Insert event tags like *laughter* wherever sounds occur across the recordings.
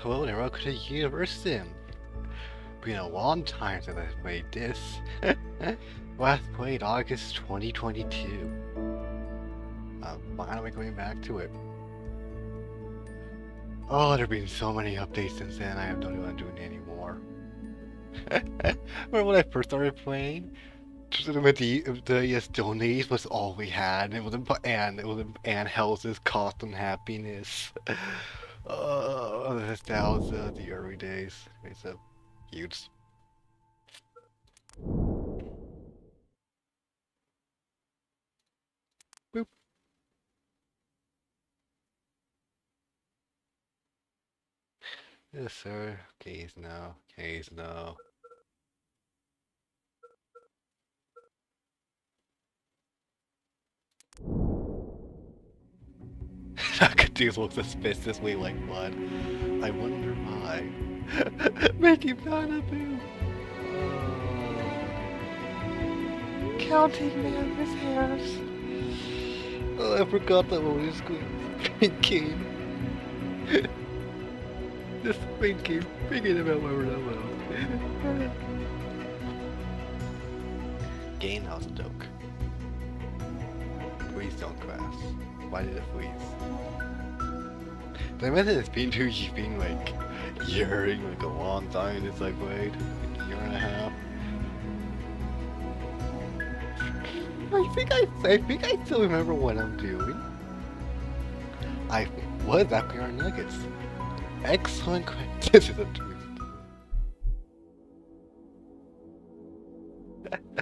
Hello and welcome to Universim. Been a long time since I played this. *laughs* Last played August 2022. I'm uh, finally going back to it. Oh, there have been so many updates since then, I have no idea what I'm doing anymore. *laughs* Remember when I first started playing? The the donates was all we had. It wasn't and it wasn't Ann House's cost and happiness. *laughs* Oh, that was uh, the early days. It's a huge. Boop. Yes, sir. Case no. Case no. Dude looks suspiciously like blood. I wonder why. *laughs* Mickey Peekaboo! Counting Mammoth hairs. Oh, I forgot that one was thinking. Just thinking, thinking about my Ronaldo. Gainhouse joke. Please don't crash. Why did it freeze? I mention it's been two years, been like yearing like a long time it's like wait, like a year and a half. I think I I think I still remember what I'm doing. I was after our nuggets. Excellent *laughs* twist.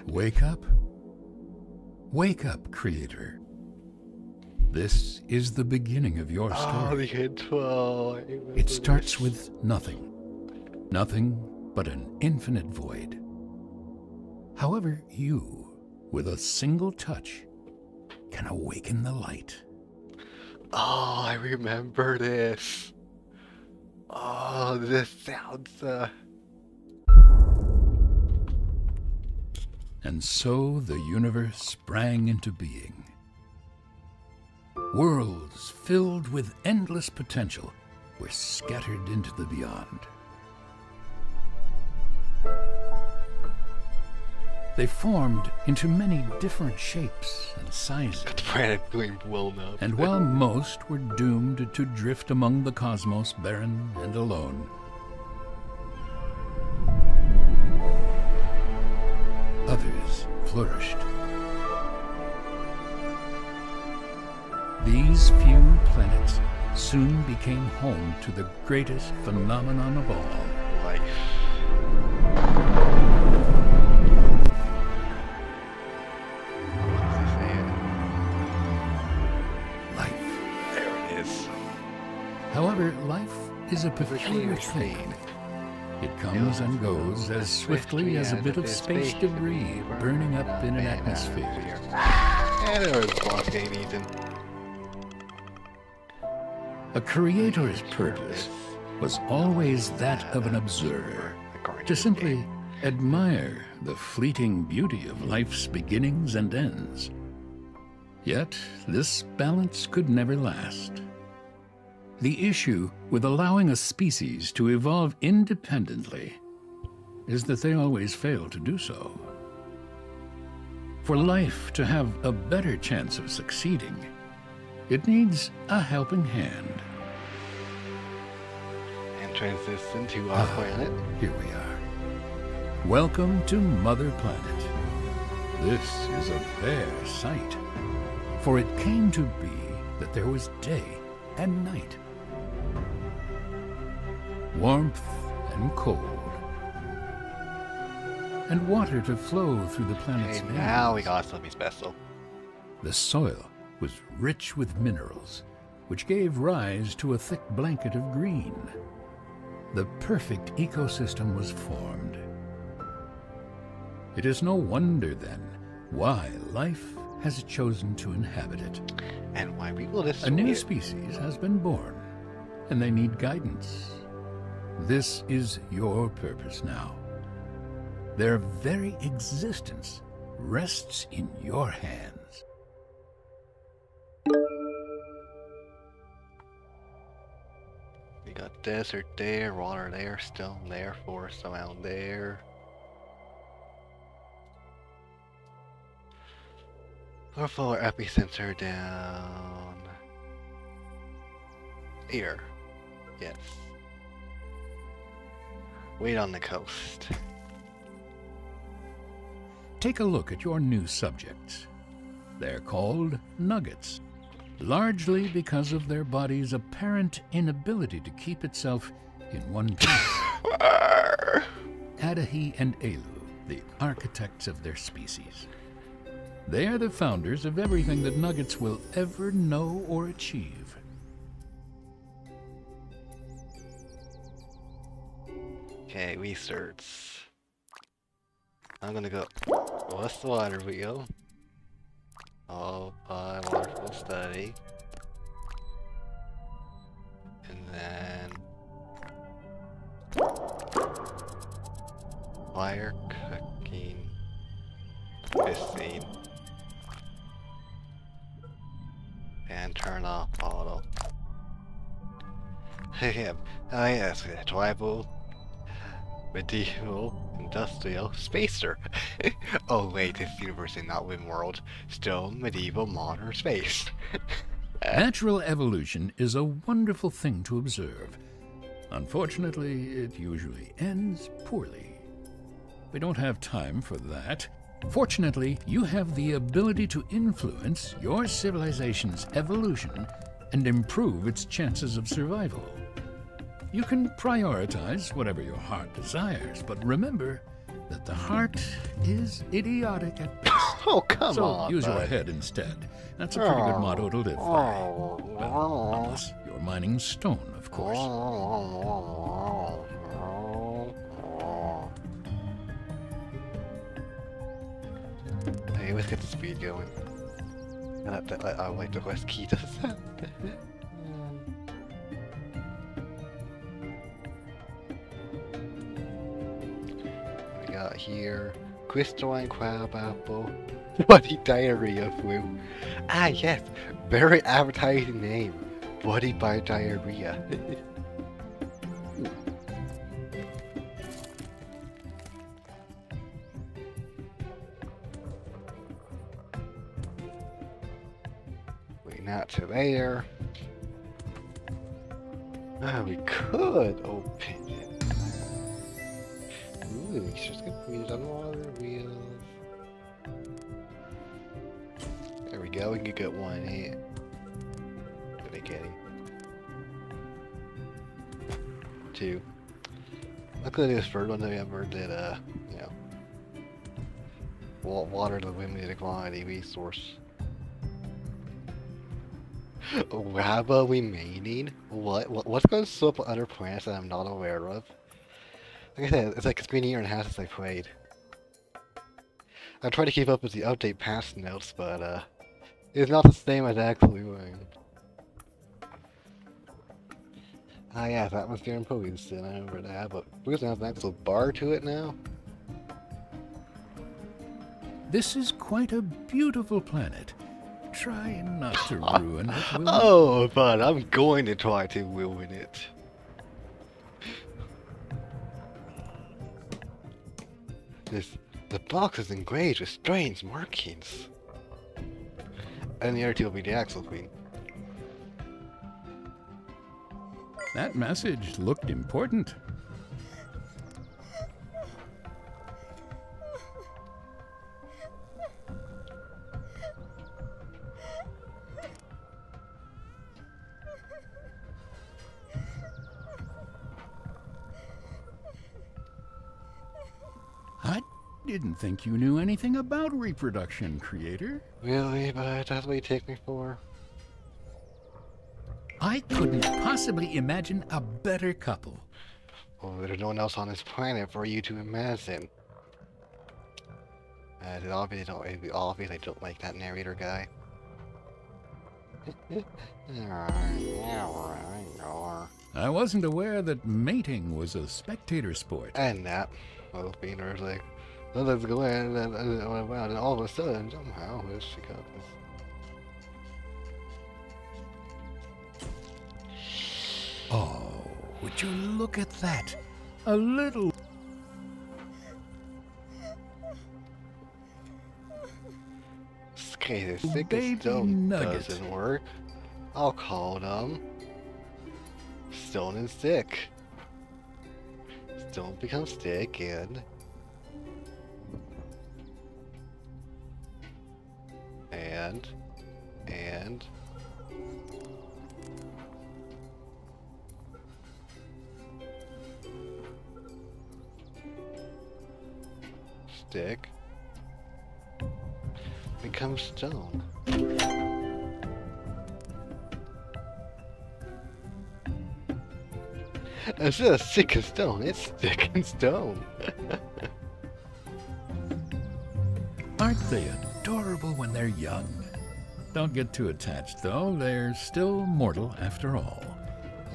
Wake up. Wake up, creator. This is the beginning of your Oh, story. I It starts with nothing. Nothing but an infinite void. However, you, with a single touch, can awaken the light. Oh, I remember this. Oh, this sounds uh And so the universe sprang into being. Worlds filled with endless potential were scattered into the beyond. They formed into many different shapes and sizes. the *laughs* planet being blown up. And while most were doomed to drift among the cosmos barren and alone, others flourished. These few planets soon became home to the greatest phenomenon of all life. What's he saying? life. There it is. However, life is a peculiar thing. It comes and goes as swiftly as a bit of space debris burning up in an atmosphere. And ah, there was game Ethan. A creator's purpose was always that of an observer, to simply admire the fleeting beauty of life's beginnings and ends. Yet, this balance could never last. The issue with allowing a species to evolve independently is that they always fail to do so. For life to have a better chance of succeeding, it needs a helping hand. And transition to our Ah. planet. Here we are. Welcome to Mother Planet. This is a fair sight, for it came to be that there was day and night, warmth and cold, and water to flow through the planet's Hey, now we veins. got something special. The soil was rich with minerals, which gave rise to a thick blanket of green. The perfect ecosystem was formed. It is no wonder, then, why life has chosen to inhabit it. And why we will A new it. species has been born, and they need guidance. This is your purpose now. Their very existence rests in your hands. Desert there, water there, stone there, forest around there. Or for epicenter down here. Yes. Wait on the coast. Take a look at your new subjects. They're called nuggets, largely because of their body's apparent inability to keep itself in one piece. *laughs* Adahi and Elu, the architects of their species. They are the founders of everything that nuggets will ever know or achieve. Okay, research. I'm gonna go. What's the water wheel? By waterfall study. And then. Fire cooking. Fishing. And turn off auto. *laughs* yeah, oh yes, tribal medieval, industrial, spacer. *laughs* oh wait, this universe is not World. Still medieval, modern space. *laughs* Natural evolution is a wonderful thing to observe. Unfortunately, it usually ends poorly. We don't have time for that. Fortunately, you have the ability to influence your civilization's evolution and improve its chances of survival. You can prioritize whatever your heart desires, but remember that the heart is idiotic at best. *coughs* oh, come so on. use your head instead. That's a pretty good motto to live by. Oh. Well, unless you're mining stone, of course. Hey, let's get the speed going. I, I, I like the West Key does that. *laughs* here crystalline crab apple, bloody diarrhea flu. Ah yes, very advertising name, bloody by diarrhea. *laughs* get one. What am I getting? Two. Luckily this first one I ever did, uh, you know, wa- water the limited quantity resource. Rabba remaining? What? what? What's going so up other planets that I'm not aware of? Like I said, it's like it's been a year and a half since I played. I tried to keep up with the update patch notes, but uh, it's not the same as actually doing. Ah yeah, that was getting police, and I remember that, but we're gonna have an actual bar to it now? This is quite a beautiful planet. Try not to *laughs* ruin it, will you? Oh, but I'm going to try to ruin it. This, the box is engraved with strange markings. And the other two will be the Axel Queen. That message looked important. Didn't think you knew anything about reproduction, creator. Really? But that's what you take me for? I couldn't possibly imagine a better couple. Well, there's no one else on this planet for you to imagine. Uh, it's obvious, don't, it's obvious I don't like that narrator guy. *laughs* I wasn't aware that mating was a spectator sport. And that. Both being there, let's go in, and, and, and, all of a sudden, somehow, this she got this. Oh, Would you look at that? A little. Okay, Baby and stone nugget. doesn't work. I'll call them stone and stick. Stone becomes stick and and and stick becomes stone. It's of stick and stone, it's stick and stone. Aren't they adorable when they're young? Don't get too attached, though. They're still mortal after all.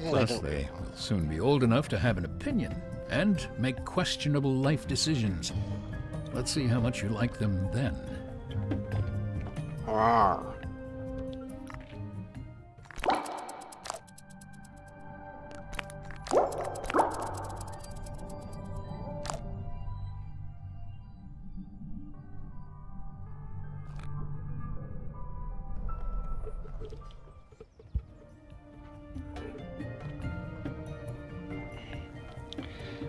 Plus, they will soon be old enough to have an opinion and make questionable life decisions. Let's see how much you like them then. Rawr.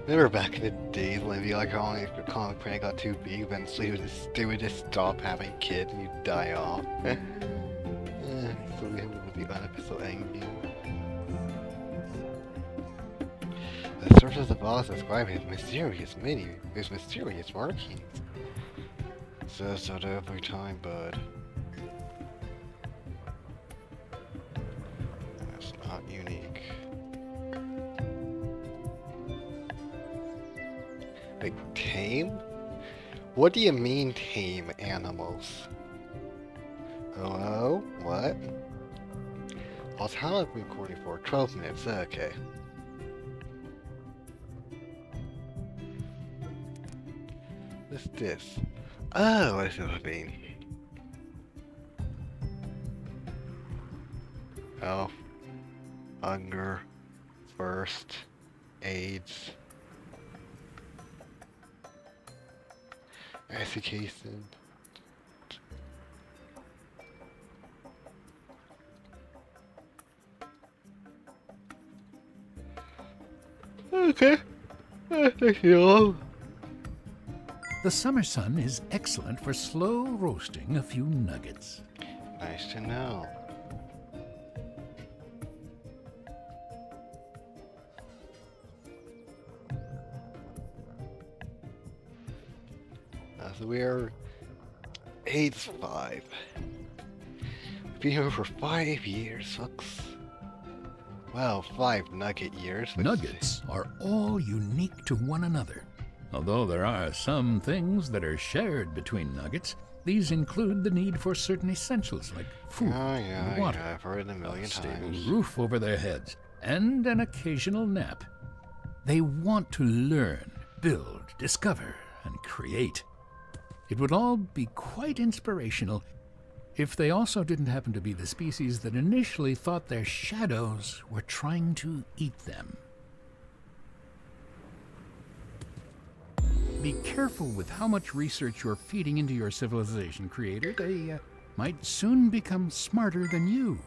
Remember back in the days when the electronic comic print got too big, eventually it would just, they would just stop having kids and you'd die off. *laughs* eh, so we have the unofficial endgame. The surface of the boss described his mysterious many his mysterious markings. Says that every time, bud. What do you mean tame animals? Hello? What? Well, how long have we recording for? 12 minutes, okay. What's this? Oh, I see what I mean. Health, hunger, thirst, AIDS, Education. Okay. Thank you all. The summer sun is excellent for slow roasting a few nuggets. Nice to know. So we are AIDS five. We've been here for five years, folks. Well, five nugget years. Nuggets are all unique to one another. Although there are some things that are shared between nuggets, these include the need for certain essentials like food, Oh yeah, water, yeah, I've heard a a million stable times. roof over their heads, and an occasional nap. They want to learn, build, discover, and create. It would all be quite inspirational if they also didn't happen to be the species that initially thought their shadows were trying to eat them. Be careful with how much research you're feeding into your civilization, creator. They uh, might soon become smarter than you.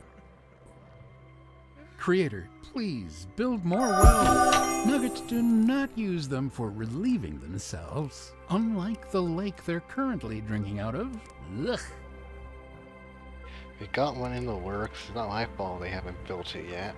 Creator, please build more wells. Nuggets do not use them for relieving themselves, unlike the lake they're currently drinking out of. Ugh. We got one in the works. It's not my fault they haven't built it yet.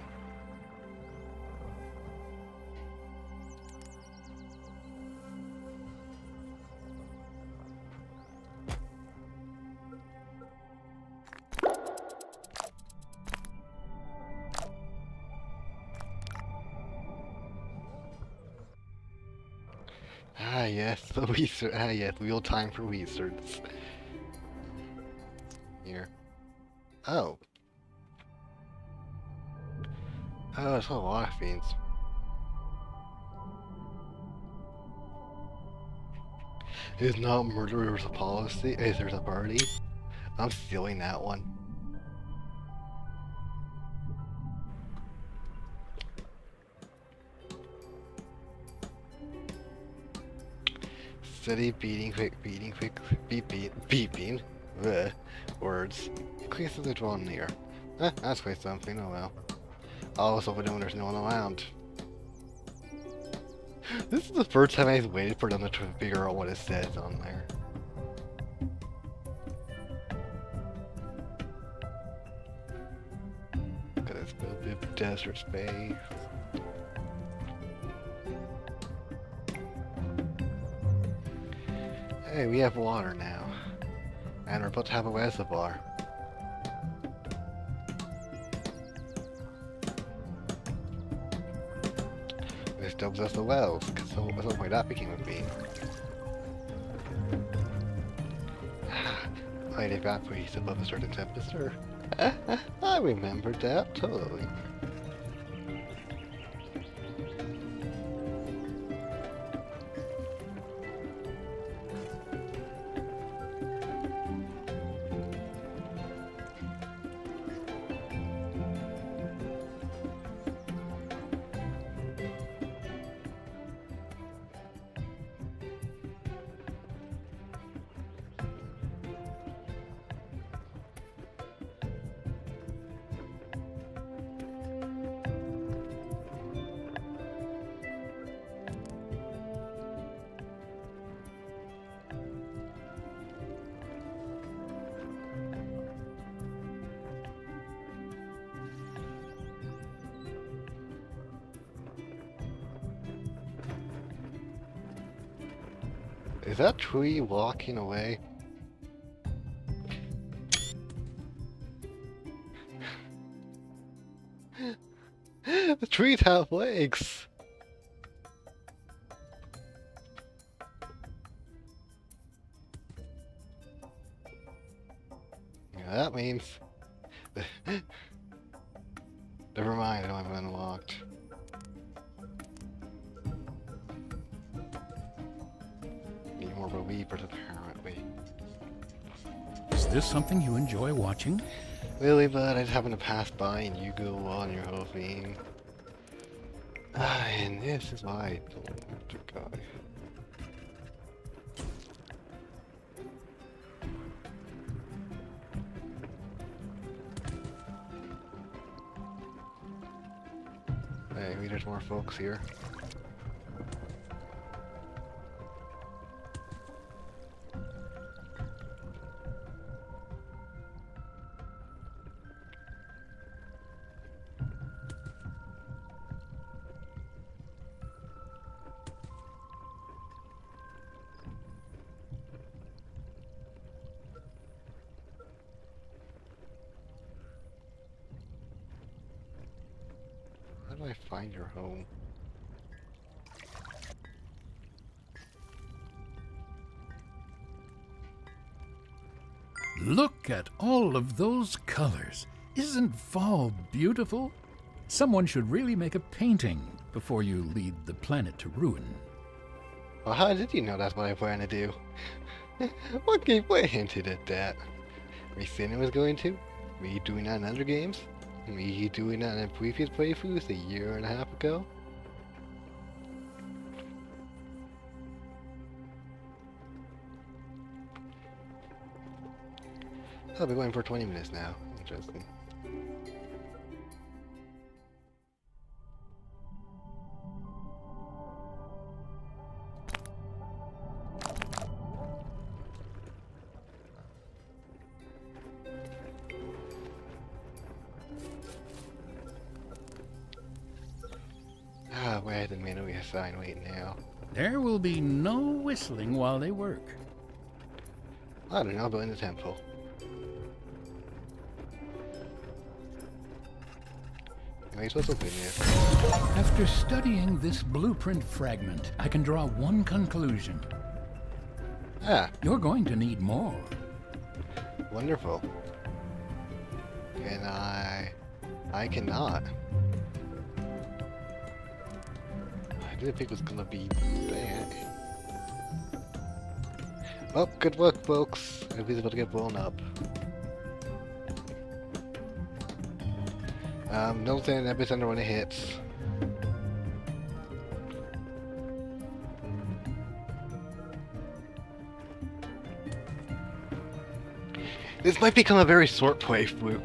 Ah *laughs* yes, the research. Ah *laughs* yes, real time for wizards. Here. Oh. Oh, that's a lot of fiends. Is not murderers a policy? Is there a party? I'm stealing that one. Steady beating, quick beating, quick beeping, beeping, bleh, words. Increases the draw near. Eh, that's quite something, oh well. Also, for doing there's no one around. *gasps* This is the first time I've waited for them to figure out what it says on there. Cause it's desert space. Hey, we have water now. And we're about to have a reservoir. This dubs us the wells, because so, *sighs* at some point that became a beam. Might evaporate above a certain temperature. *laughs* I remember that totally. Is that tree walking away? *laughs* the trees have legs! And you go on your whole thing. Ah, and this is why I don't have to go. Hey, maybe there's more folks here. Of those colors. Isn't fall beautiful? Someone should really make a painting before you lead the planet to ruin. Well, how did you know that's what I plan to do? *laughs* what game I hinted at that? Me saying I was going to? Me doing that in other games? Me doing that in previous playthroughs a year and a half ago? I'll be going for 20 minutes now. Interesting. Ah, wait a minute, we assign wait now. There will be no whistling while they work. I don't know, but in the temple. Anyways, what's open here? After studying this blueprint fragment, I can draw one conclusion. Ah, You're going to need more. wonderful. Can I... I cannot. I didn't think it was gonna be back. Well, good work, folks. Everybody's about to get blown up. Um, noticing that when it hits. This might become a very short play, playthrough.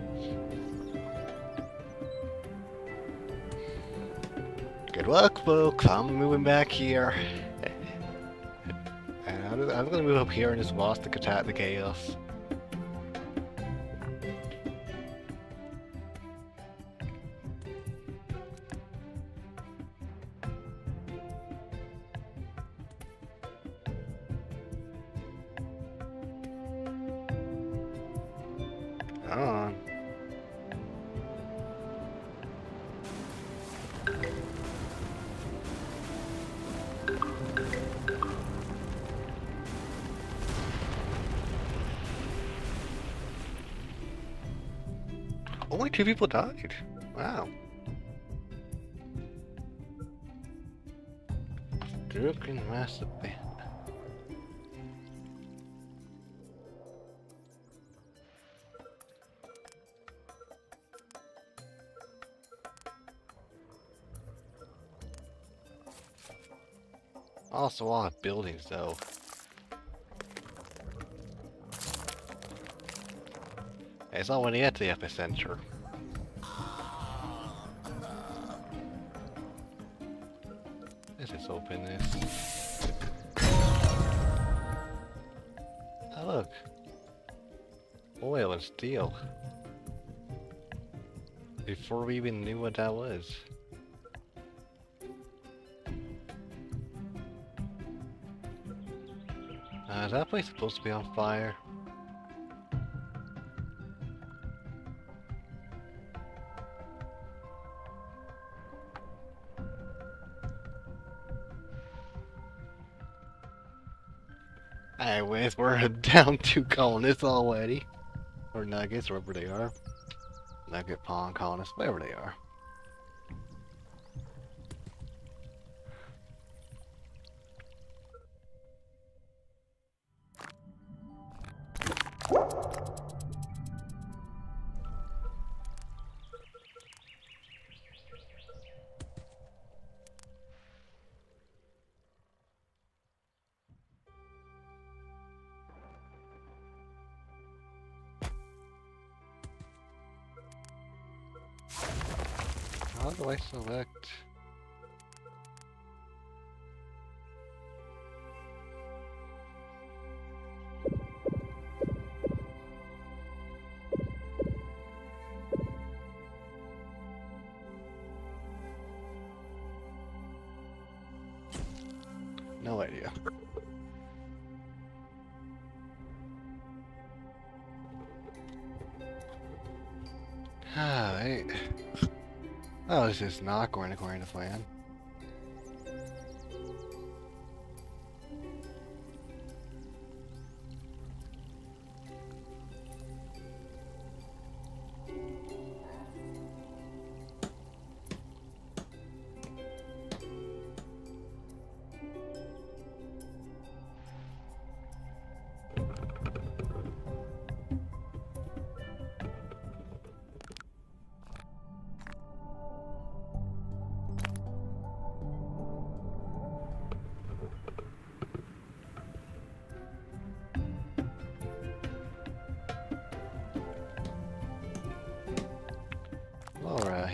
Good luck, folks. I'm moving back here. and I'm, I'm, gonna move up here and just watch the, the chaos. On. Only two people died. Wow. Massive band. A lot of buildings though. It's not when you get to the epicenter. Let's just open this. Oh look. Oil and steel. Before we even knew what that was. Is that place supposed to be on fire? Anyways, we're *laughs* down two colonists already. Or nuggets, wherever they are. Nugget pawn colonists, wherever they are. How do I select? This is not going according to plan.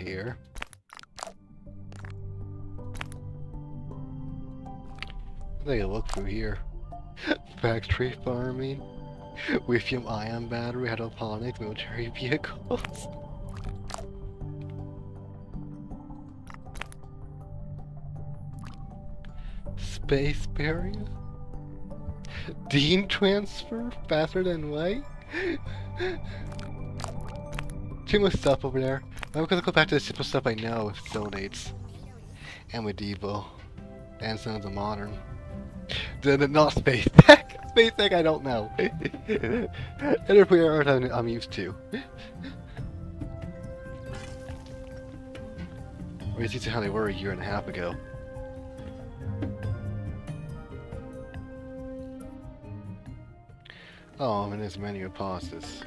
Here. Take a look through here. *laughs* Factory farming, lithium ion battery, hydroponics, military *laughs* vehicles. Space barrier. Dean transfer faster than light. *laughs* Too much stuff over there. I'm gonna go back to the simple stuff I know with Donates. And with Devo. And some of the Modern. The, the, not Space Tech. *laughs* Space Tech I don't know. *laughs* Interplayer art I'm, I'm used to. Or is how they were a year and a half ago. Oh, in this menu of pastas.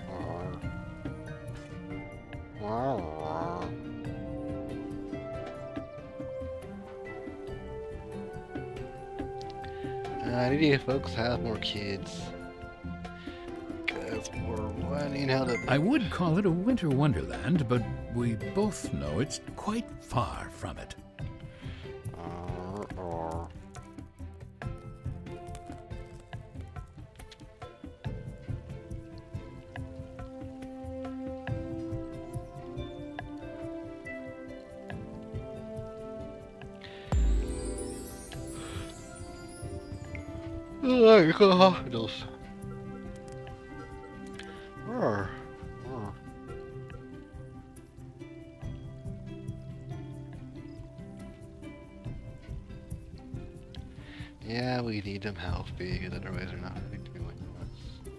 Aw. I need you folks have more kids. Because we're. I would call it a winter wonderland, but we both know it's quite far from it. Arr, arr. Yeah, we need them healthy, because otherwise they're not going to be winning us.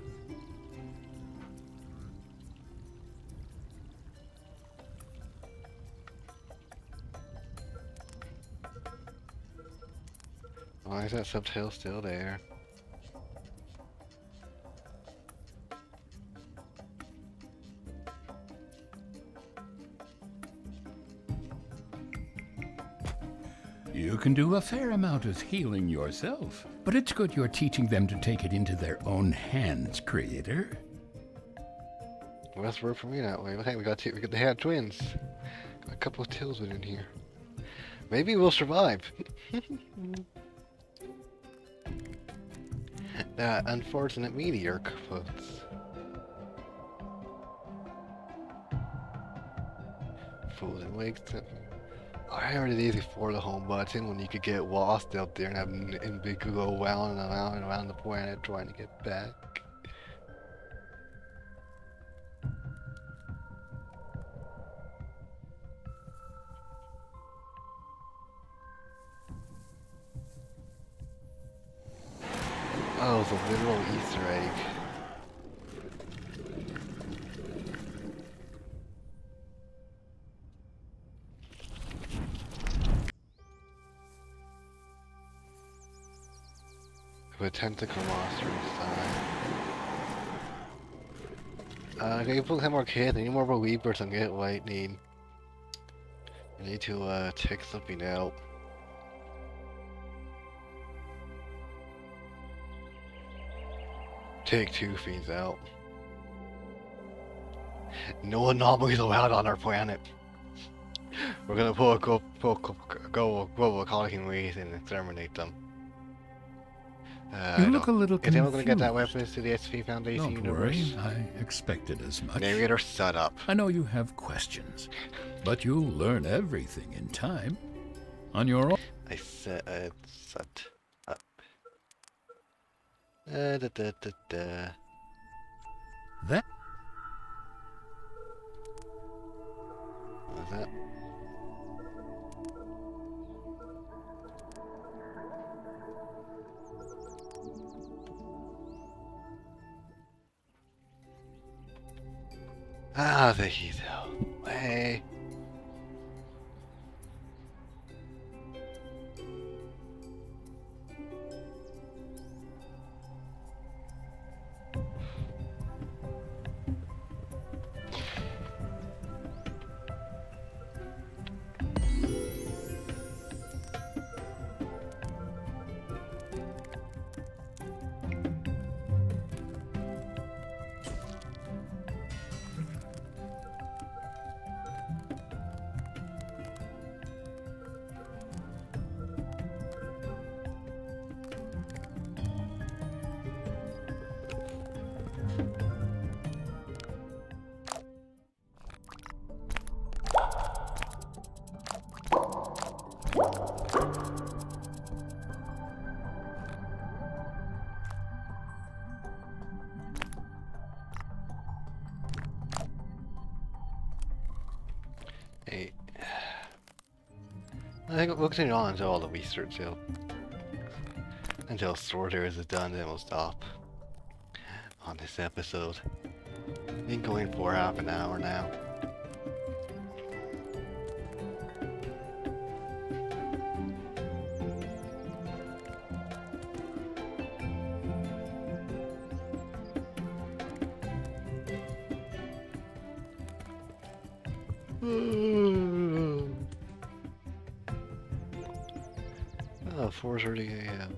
Why is that subtail still there? Can do a fair amount of healing yourself, but it's good you're teaching them to take it into their own hands, Creator. Well, that's work for me that way. Hey, we got we got the had twins. A couple of tails within here. Maybe we'll survive. *laughs* that unfortunate meteor quotes. Fools and wigs. to- I heard these before the home button when you could get lost out there and have and big go around and around and around the planet trying to get back. Tentacle monster inside. Uh, can you put more kids? I need more believers and get lightning. I need to uh check something out. Take two fiends out. No anomalies allowed on our planet. We're gonna pull a go, pull, go, go global collecting ways and exterminate them. Uh, you I look a little confused. anyone gonna get that weapons to the SP Foundation Don't universe? worry, I expected as much. Navigator, shut up. I know you have questions, but you'll learn everything in time. On your own. I set uh, set up. Uh, da, da, da, da. That What was that? Ah, the go. Hey. Hey. I think we'll continue on until all the research till until Sorter is done, then we'll stop on this episode. Been going for half an hour now. Oh, 4.30 a.m.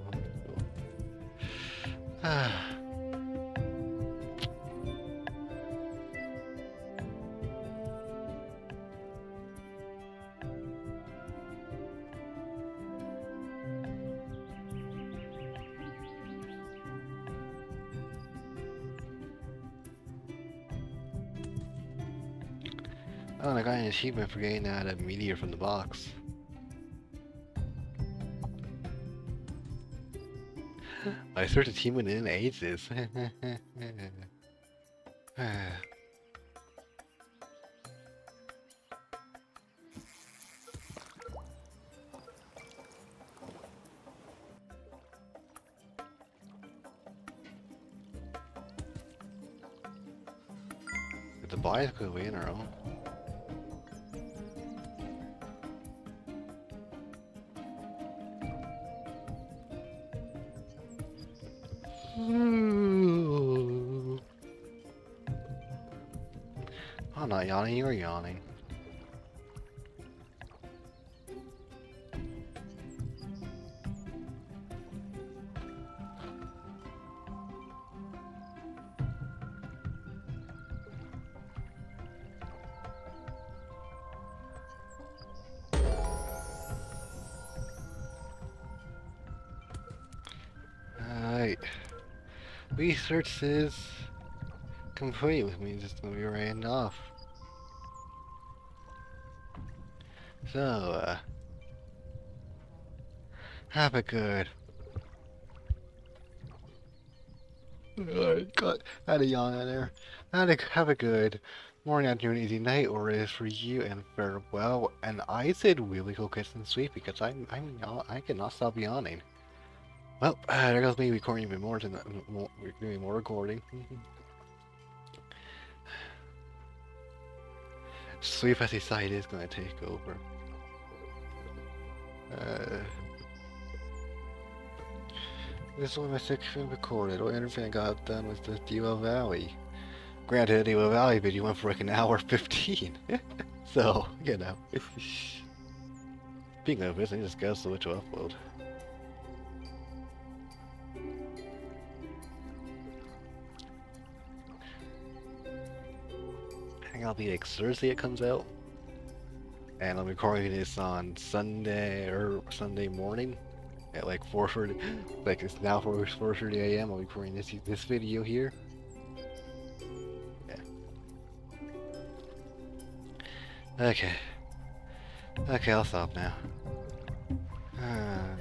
Ah. *sighs* Oh, and I got an achievement for getting that meteor from the box. I searched achievement in ages. *laughs* *sighs* the bias could we in our own. I'm not yawning, you're yawning. Research is complete with me just gonna be ran off. So, uh, have a good. Alright, got had a yawn in there. Had a, have a good morning, afternoon, easy night, or it is for you, and farewell. And I said really cool kiss and sweet because I'm I'm I cannot stop yawning. Well, uh, there goes me recording even more than more, we're doing more recording. Sleep as side is gonna take over. Uh, this one my section recorded. What everything I got done was the Dewa Valley. Granted, Dewa Valley video went for like an *laughs* hour 15. *laughs* so, you know. *laughs* Speaking of which, I just gotta switch to upload. I'll be like Thursday it comes out. And I'm recording this on Sunday or Sunday morning at like 4:30. *gasps* Like it's now 4 4:30 a.m. I'm recording this this video here. Yeah. Okay. Okay, I'll stop now. Uh,